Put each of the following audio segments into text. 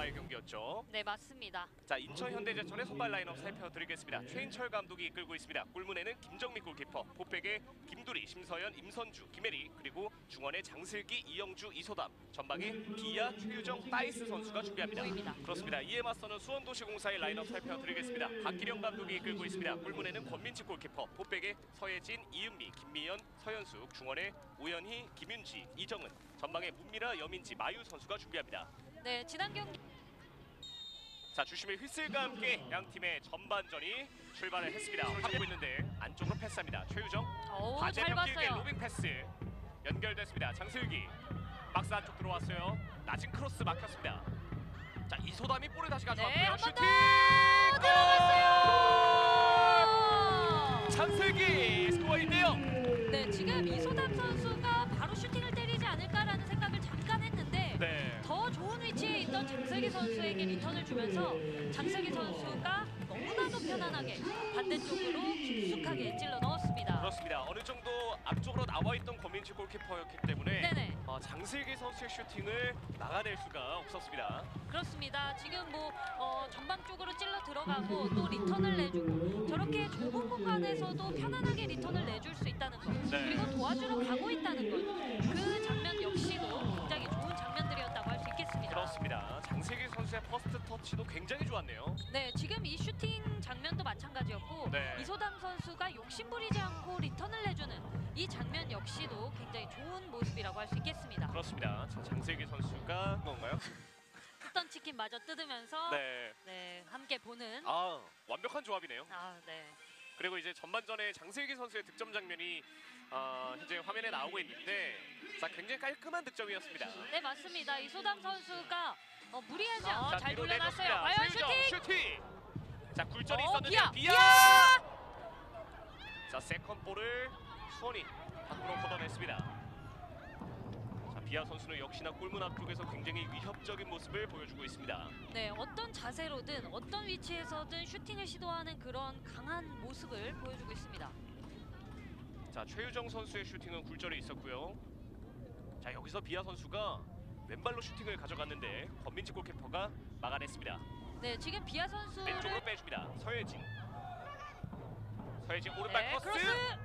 바의 경기였죠. 네 맞습니다. 자 인천 현대제철의 선발 라인업 살펴드리겠습니다. 최인철 감독이 이끌고 있습니다. 골문에는 김정미 골키퍼, 포백의 김두리, 심서연, 임선주, 김혜리 그리고 중원의 장슬기, 이영주, 이소담, 전방에 비야, 최유정, 따이스 선수가 준비합니다. 보입니다. 그렇습니다. 이에 맞서는 수원도시공사의 라인업 살펴드리겠습니다. 박길영 감독이 이끌고 있습니다. 골문에는 권민지 골키퍼, 포백의 서예진, 이은미, 김미연, 서현숙, 중원의 오연희, 김윤지, 이정은, 전방에 문미라, 여민지, 마유 선수가 준비합니다. 네 지난 경기 자 주심의 휘슬과 함께 양 팀의 전반전이 출발을 했습니다. 하고 있는데 안쪽으로 패스합니다. 최유정 잘 반대편 길게. 로빙 패스 연결됐습니다. 장슬기 박스 안쪽 들어왔어요. 낮은 크로스 막혔습니다. 자 이소담이 볼을 다시 네, 가져왔고요. 한번 슈팅. 골! 장슬기 스코어인데요. 네 지금 이소담 선수가 있던 장슬기 선수에게 리턴을 주면서 장슬기 선수가 너무나도 편안하게 반대쪽으로 깊숙하게 찔러 넣었습니다. 그렇습니다. 어느 정도 앞쪽으로 나와 있던 권민지 골키퍼였기 때문에 어, 장슬기 선수의 슈팅을 막아낼 수가 없었습니다. 그렇습니다. 지금 뭐 어, 전방 쪽으로 찔러 들어가고 또 리턴을 내주고 저렇게 좁은 공간에서도 편안하게 리턴을 내줄 수 있다는 것 네. 그리고 도와주러 가고 있다는 것그 그렇습니다. 장슬기 선수의 first touch도 굉장히 좋았네요. 네, 지금 이 슈팅 장면도 마찬가지였고 네. 이소담 선수가 욕심 부리지 않고 리턴을 내주는 이 장면 역시도 굉장히 좋은 모습이라고 할 수 있겠습니다. 그렇습니다. 자, 장슬기 선수가 뭔가요? 뜯던 치킨 마저 뜯으면서 네. 네. 함께 보는 아 완벽한 조합이네요. 아, 네. 그리고 이제 전반전에 장슬기 선수의 득점 장면이 어, 현재 화면에 나오고 있는데 자 굉장히 깔끔한 득점이었습니다. 네, 맞습니다. 이소담 선수가 어, 무리하지 자, 않고 잘 뒤로 돌려놨어요. 과연 슈팅! 슈팅! 자 굴절이 어, 있었는데 비야! 비야! 비야! 자 second ball을 수원이 밖으로 걷어냈습니다. 자 비야 선수는 역시나 골문 앞쪽에서 굉장히 위협적인 모습을 보여주고 있습니다. 네, 어떤 자세로든 어떤 위치에서든 슈팅을 시도하는 그런 강한 모습을 보여주고 있습니다. 자 최유정 선수의 슈팅은 굴절이 있었고요. 자 여기서 비야 선수가 왼발로 슈팅을 가져갔는데 권민지 골키퍼가 막아냈습니다. 네, 지금 비야 선수를 왼쪽으로 빼줍니다. 서예진. 서예진 오른발 네, 크로스. 크로스!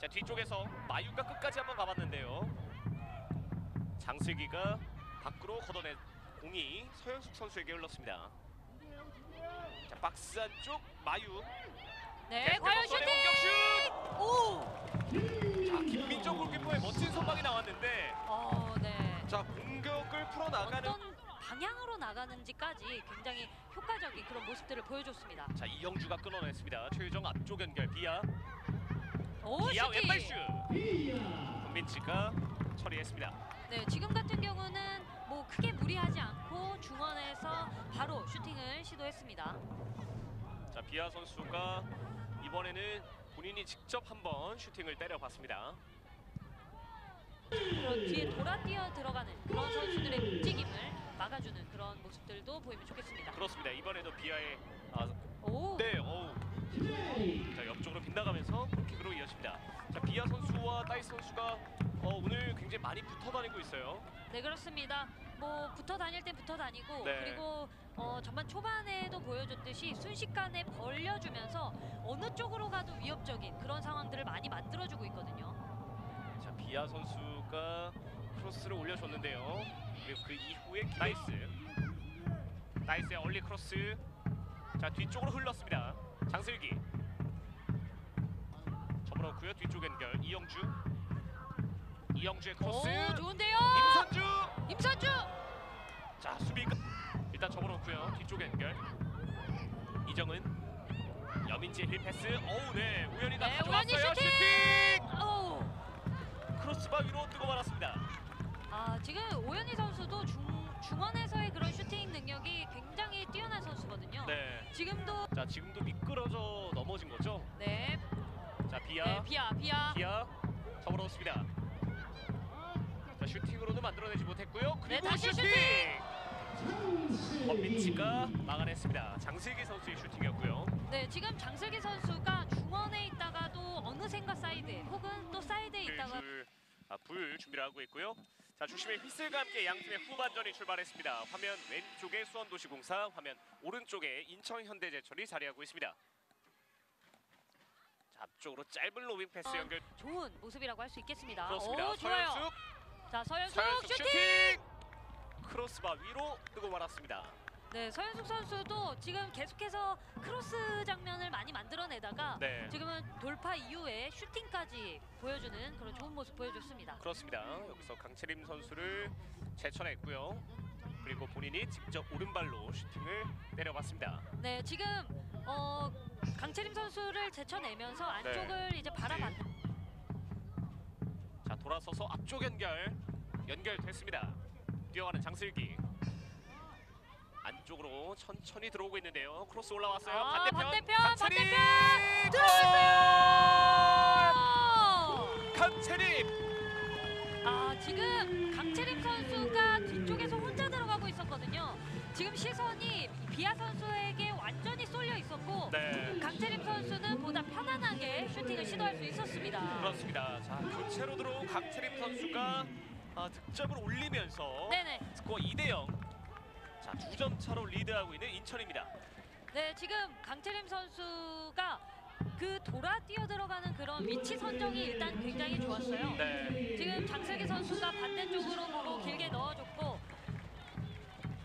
자 뒤쪽에서 마유가 끝까지 한번 가봤는데요. 장슬기가 밖으로 걷어낸 공이 서현숙 선수에게 흘렀습니다. 자 박스 안쪽 마유. 네, 과연 슈팅! 공격 오! 슛. 자 김민정 골키퍼의 멋진 선방이 나왔는데 어, 네. 자 공격을 풀어 나가는. 어떤 방향으로 나가는지까지 굉장히 효과적인 그런 모습들을 보여줬습니다. 자 이영주가 끊어냈습니다. 최유정 앞쪽 연결 비아. 오, 비아 슈팅! 왼발 슛. 권민지가 처리했습니다. 네, 지금 같은 경우는 뭐 크게 무리하지 않고 중원에서 바로 슈팅을 시도했습니다. 자 비아 선수가 이번에는 본인이 직접 한번 슈팅을 때려봤습니다. 그런 뒤에 돌아 뛰어 들어가는 그런 선수들의 움직임을 막아주는 그런 모습들도 보이면 좋겠습니다. 그렇습니다. 이번에도 비아의 아, 오, 네, 어우. 자 옆쪽으로 빗나가면서 골킥으로 이어집니다. 자 비아 선수와 따이 선수가 어, 오늘 굉장히 많이 붙어 다니고 있어요. 네 그렇습니다. 뭐 붙어 다닐 땐 붙어 다니고 네. 그리고 어, 전반 초반에도 보여줬듯이 순식간에 벌려주면서 어느 쪽으로 가도 위협적인 그런 상황들을 많이 만들어주고 있거든요. 자 비야 선수가 크로스를 올려줬는데요. 그리고 그 이후에 따이스, 따이스의 early cross. 자 뒤쪽으로 흘렀습니다. 장슬기. 접어놓고요. 뒤쪽 연결 이영주. 이영주의 크로스. 오 좋은데요. 임선주. 임선주. 자 수비 끝. 일단 접어놓고요. 뒤쪽 연결. 이정은. 여민지의 힐 패스. 어우 네 우연히가 네, 가져왔어요. 슈팅! 슈팅. 오. 크로스바 위로 뜨고 말았습니다. 아 지금 오현희 선수도 중 중원에서의 그런 슈팅 능력이 굉장히 뛰어난 선수거든요. 네. 지금도 자 지금도 미끄러져 넘어진 거죠. 네, 자 비아. 네 비아 비아. 기아 접어넣었습니다. 자 슈팅으로는 만들어내지 못했고요. 그리고 네, 다시 슈팅! 권민치가 막아냈습니다. 장슬기 선수의 슈팅이었고요. 네 지금 장슬기 선수가 중원에 있다가도 어느샌가 사이드에 혹은 또 사이드에 있다가 불, 아, 불 준비를 하고 있고요. 자 주심의 휘슬과 함께 양 팀의 후반전이 출발했습니다. 화면 왼쪽에 수원도시공사, 화면 오른쪽에 인천현대제철이 자리하고 있습니다. 자 앞쪽으로 짧은 로빙 패스 어, 연결 좋은 모습이라고 할 수 있겠습니다. 그렇습니다. 오, 좋아요. 서현숙, 자, 서현숙, 서현숙 슈팅! 슈팅! 크로스바 위로 뜨고 말았습니다. 네, 서현숙 선수도 지금 계속해서 크로스 장면을 많이 만들어내다가 네. 지금은 돌파 이후에 슈팅까지 보여주는 그런 좋은 모습 보여줬습니다. 그렇습니다. 여기서 강채림 선수를 제쳐냈고요. 그리고 본인이 직접 오른발로 슈팅을 때려봤습니다. 네, 지금 어, 강채림 선수를 제쳐내면서 안쪽을 이제 바라봤. 자 돌아서서 앞쪽 연결 연결됐습니다. 뛰어가는 장슬기 안쪽으로 천천히 들어오고 있는데요. 크로스 올라왔어요. 아, 반대편, 반대편, 강채림 반대편! 골! 강채림 아, 지금 강채림 선수가 뒤쪽에서 혼자 들어가고 있었거든요. 지금 시선이 비아 선수에게 완전히 쏠려 있었고 네 강채림 선수는 보다 편안하게 슈팅을 시도할 수 있었습니다. 그렇습니다. 자 교체로 들어온 강채림 선수가 아, 득점을 올리면서 네네. 스코어 2대 0. 자, 두점 차로 리드하고 있는 인천입니다. 네, 지금 강채림 선수가 그 돌아 뛰어 들어가는 그런 위치 선정이 일단 굉장히 좋았어요. 네. 지금 장슬기 선수가 반대쪽으로 보고 길게 넣어줬고,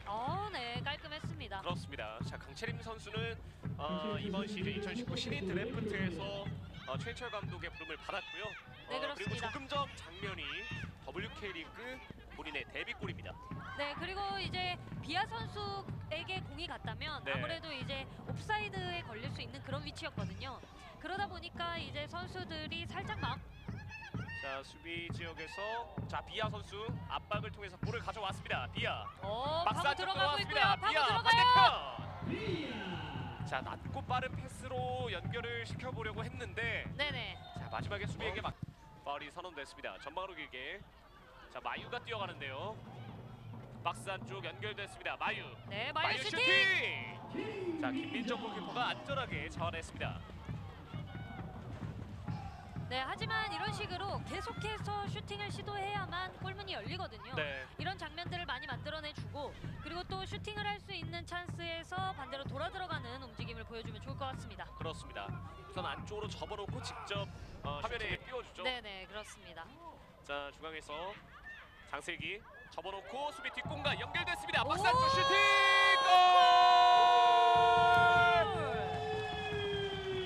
어, 네, 깔끔했습니다. 그렇습니다. 자, 강채림 선수는 어, 이번 시즌 2019 신인 드래프트에서 어, 최인철 감독의 부름을 받았고요. 네, 어, 그리고 그렇습니다. 조금 전 장면이 WK 리그 본인의 데뷔골입니다. 네, 그리고 이제 비아 선수에게 공이 갔다면 네. 아무래도 이제 옵사이드에 걸릴 수 있는 그런 위치였거든요. 그러다 보니까 이제 선수들이 살짝 마음 자, 수비 지역에서 자, 비아 선수 압박을 통해서 볼을 가져왔습니다. 비아. 어, 안쪽 들어가고 있고요. 비아 들어가요. 반대편. 자, 낮고 빠른 패스로 연결을 시켜보려고 했는데 네네. 자 마지막에 수비에게 막 파울이 선언됐습니다. 전방으로 길게 자 마유가 뛰어가는데요. 박스 안쪽 연결됐습니다. 마유. 네, 마이너 마유 슈팅. 슈팅. 자 김민정 골키퍼가 안전하게 잡아냈습니다. 네, 하지만 이런 식으로 계속해서 슈팅을 시도해야만 골문이 열리거든요. 네. 이런 장면들을 많이 만들어내주고 그리고 또 슈팅을 할 수 있는 찬스에서 반대로 돌아 들어가는 움직임을 보여주면 좋을 것 같습니다. 그렇습니다. 우선 안쪽으로 접어놓고 직접 어, 화면에 띄워주죠. 네네 그렇습니다. 자 중앙에서 장슬기 접어놓고 수비 뒷공간 연결됐습니다. 오! 박스 안쪽 슈팅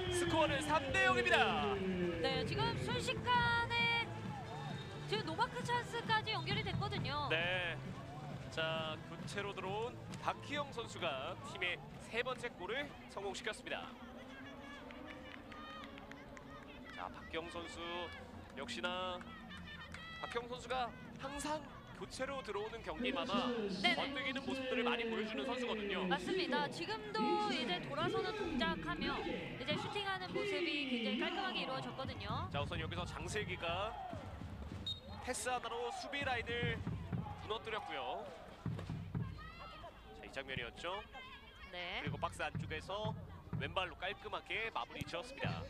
골! 스코어는 3대 0입니다. 순식간에 지금 노마크 찬스까지 연결이 됐거든요. 네. 자 교체로 들어온 박희영 선수가 팀의 세 번째 골을 성공시켰습니다. 자 박희영 선수 역시나 박희영 선수가 항상 교체로 들어오는 경기마다 네네. 번뜩이는 모습들을 많이 보여주는 선수거든요. 맞습니다. 지금도 이제 돌아서는 동작하며 이제 슈팅하는 모습이 굉장히 깔끔하게 이루어졌거든요. 자 우선 여기서 장슬기가 패스 하나로 수비 라인을 무너뜨렸고요. 자 이 장면이었죠. 네. 그리고 박스 안쪽에서 왼발로 깔끔하게 마무리 지었습니다.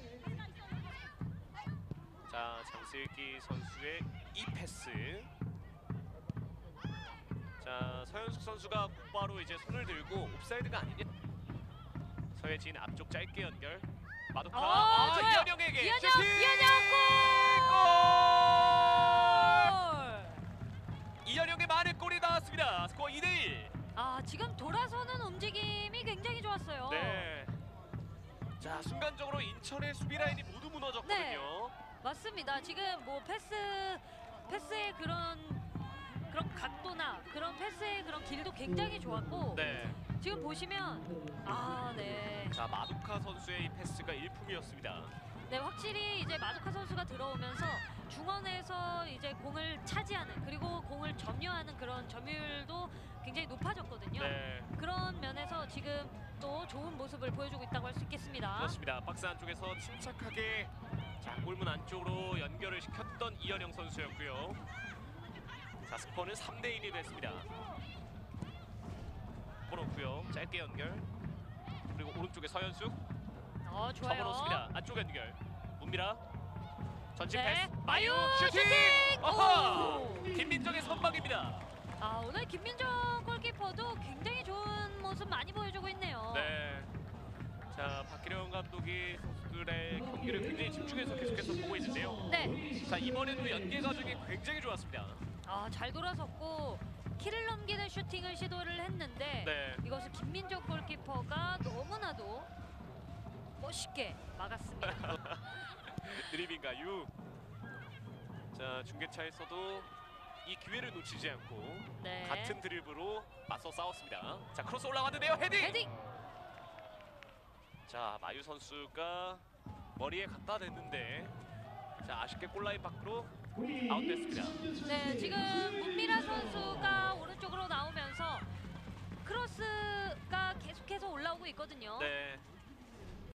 자 장슬기 선수의 이 패스. 자 서현숙 선수가 곧바로 이제 손을 들고 옵사이드가 아니냐. 서예진 앞쪽 짧게 연결. 마도카 어, 아, 좋아요. 이현영에게 이현영, 슈팅! 이현영 골! 이현영의 만회 골이 나왔습니다. 스코어 2대1. 아 지금 돌아서는 움직임이 굉장히 좋았어요. 네. 자 순간적으로 인천의 수비 라인이 모두 무너졌거든요. 네. 맞습니다. 지금 뭐 패스 패스의 그런 그런 각도나 그런 패스의 그런 길도 굉장히 좋았고 네. 지금 보시면 아 네. 자 마두카 선수의 이 패스가 일품이었습니다. 네 확실히 이제 마두카 선수가 들어오면서 중원에서 이제 공을 차지하는 그리고 공을 점유하는 그런 점유율도 굉장히 높아졌거든요. 네. 그런 면에서 지금 또 좋은 모습을 보여주고 있다고 할 수 있겠습니다. 그렇습니다. 박스 안쪽에서 침착하게 자 골문 안쪽으로 연결을 시켰던 이현영 선수였고요. 자 스코어는 3대 1이 됐습니다. 걸었고요. 짧게 연결. 그리고 오른쪽에 서현숙 어 좋아요. 접어놓습니다. 안쪽 연결. 문미라 전진 네. 패스. 마유 슈팅! 슈팅! 어허! 오! 김민정의 선방에 있습니다. 아 오늘 김민정 골키퍼도 굉장히 좋은 모습 많이 보여주고 있네요. 네. 자 박기령 감독이 선수들의 경기를 굉장히 집중해서 계속해서 보고 있는데요. 네. 자 이번에도 연계 과정이 굉장히 좋았습니다. 아 잘 돌아섰고 키를 넘기는 슈팅을 시도를 했는데 네. 이것을 김민정 골키퍼가 너무나도 멋있게 막았습니다. 드리빙과 유. 자 중계차에서도 이 기회를 놓치지 않고 네. 같은 드리블로 맞서 싸웠습니다. 자 크로스 올라왔는데요 헤딩. 헤딩. 자 마유 선수가 머리에 갖다 댔는데 자 아쉽게 골라인 밖으로 아웃됐습니다. 네, 지금 문미라 선수가 오른쪽으로 나오면서 크로스가 계속해서 올라오고 있거든요. 네.